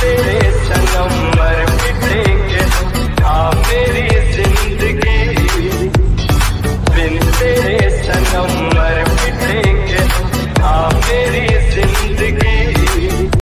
तेरे सनम मर मेरी ज़िंदगी बिन तेरे